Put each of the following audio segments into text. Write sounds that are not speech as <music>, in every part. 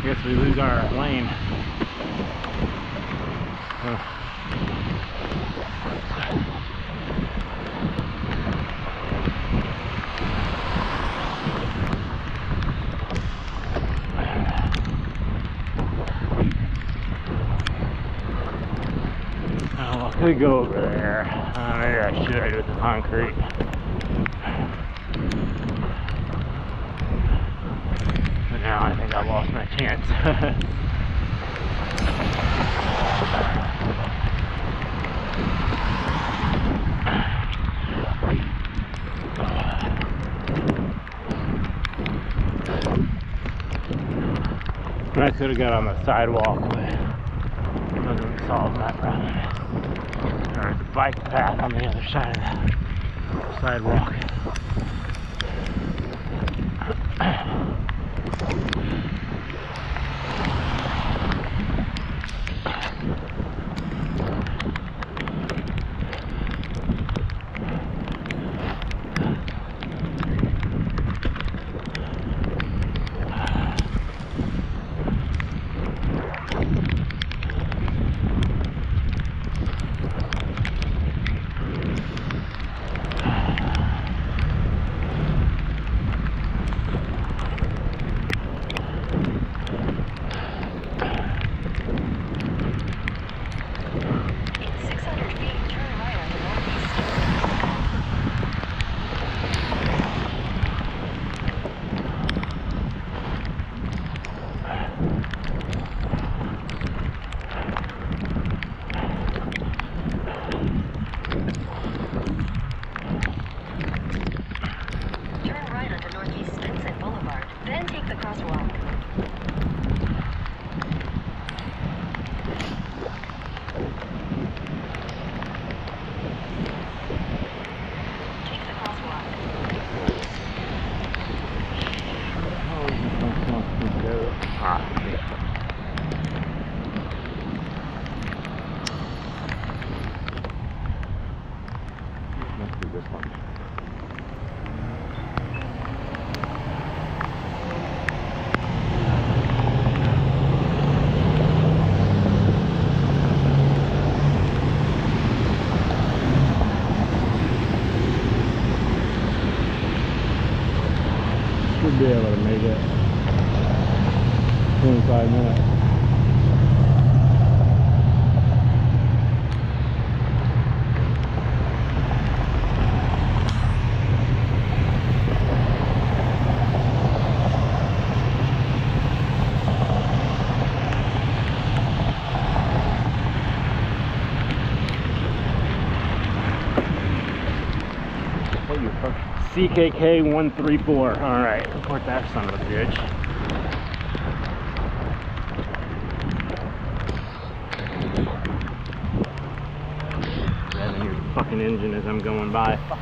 I guess we lose our lane. Oh, I could go over there. Uh, maybe I should with the concrete. But now I think I lost my chance. <laughs> I could have got on the sidewalk, but it doesn't solve my problem. There's a bike path on the other side of the sidewalk. Should be able to make it. 25 minutes. What you CKK 134. Alright, report that son of a bitch. Revving your fucking engine as I'm going by. Fuck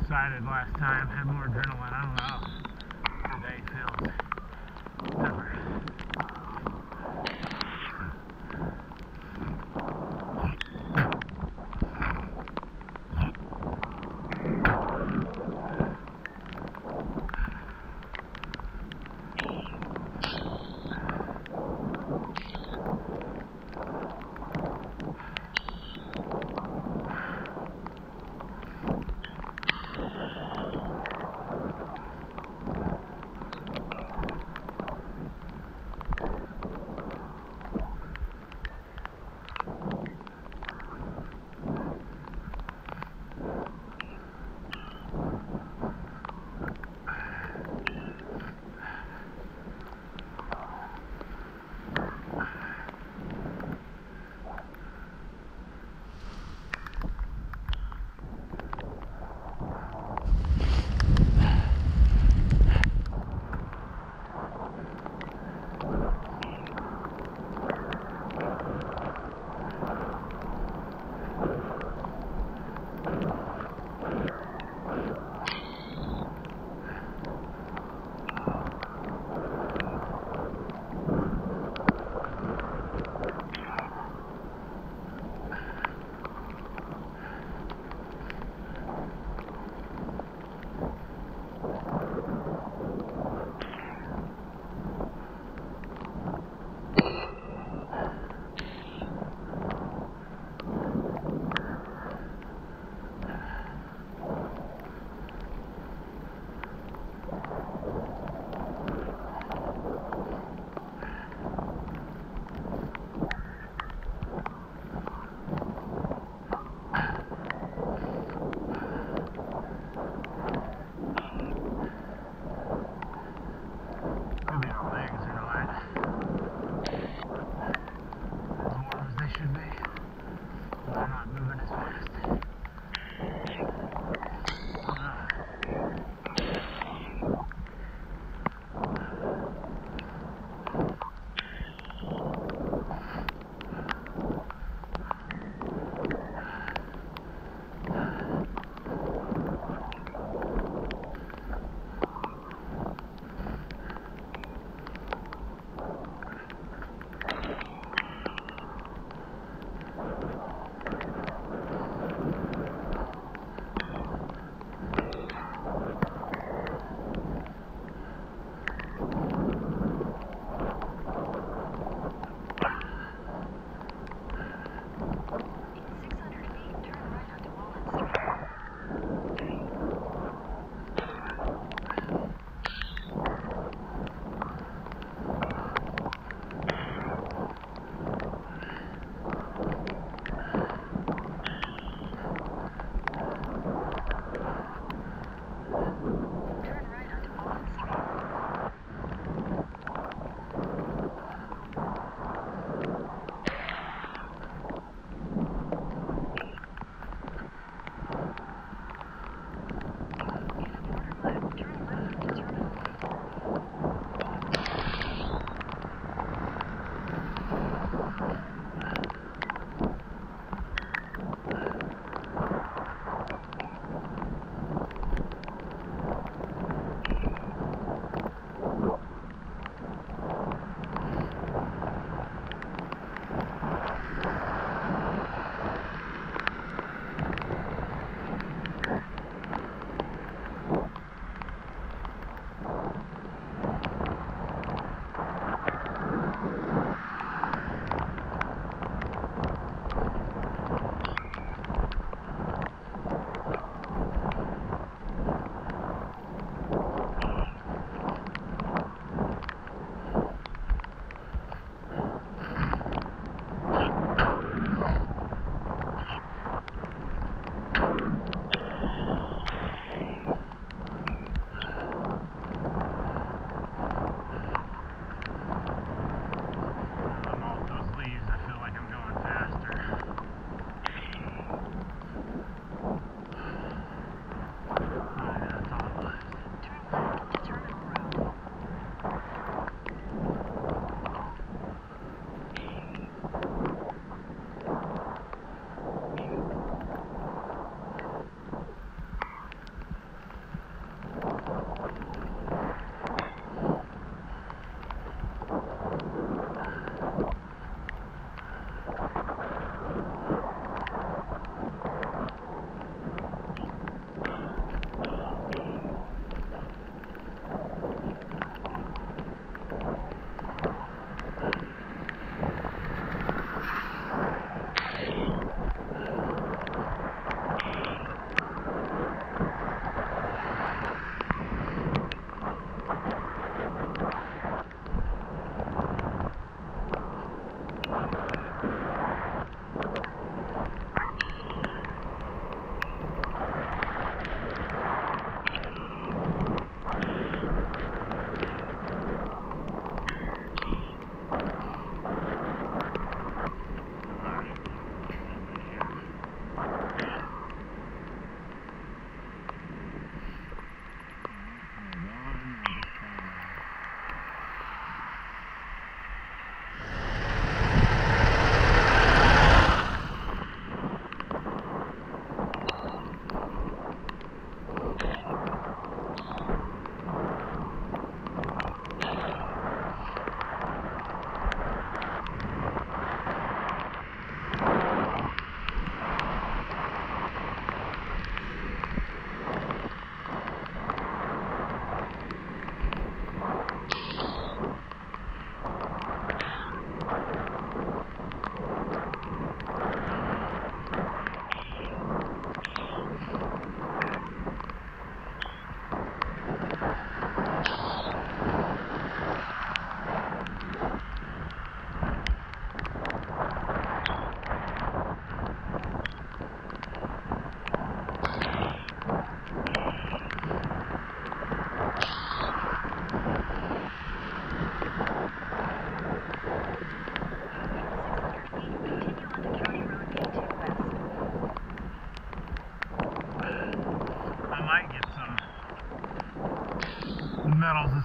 excited last time, had more adrenaline. I don't know. Today feels Oh.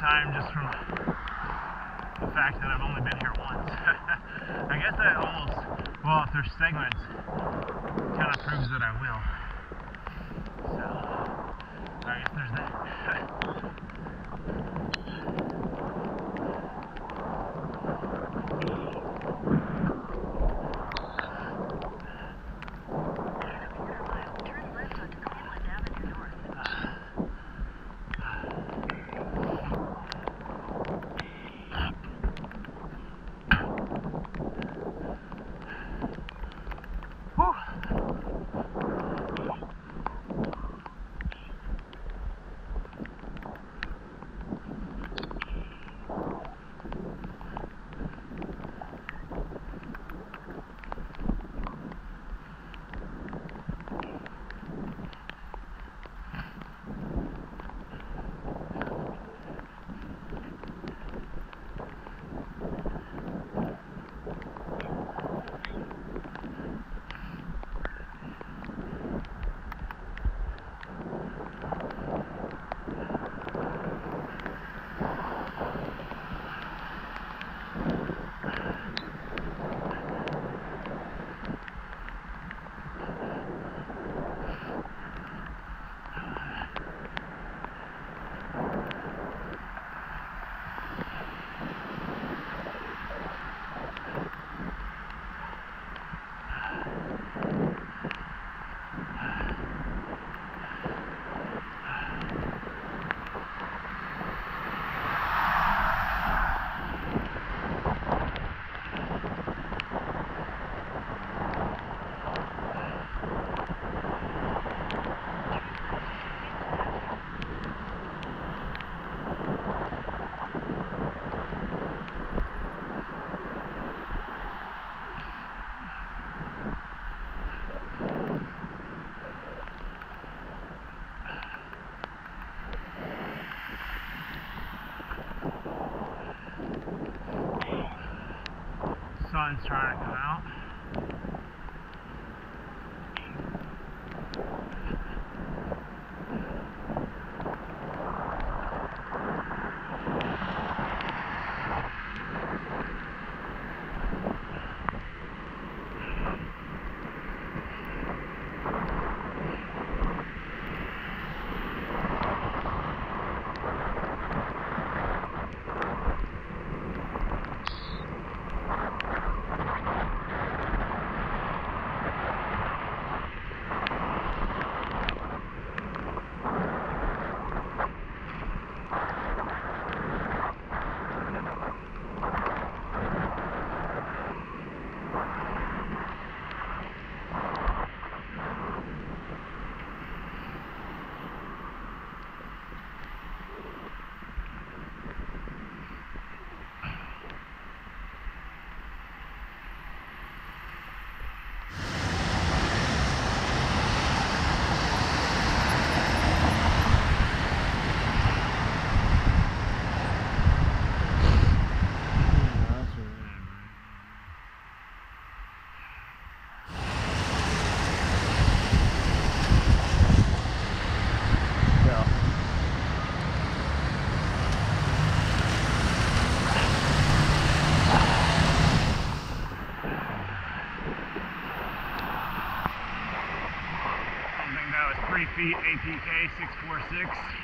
Time just from the fact that I've only been here once. <laughs> I guess that almost, well, if there's segments, kind of proves that I will. Sun's trying to come out. Feet APK 646.